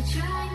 I try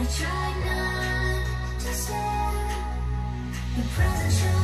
I tried not to stare. Presence shone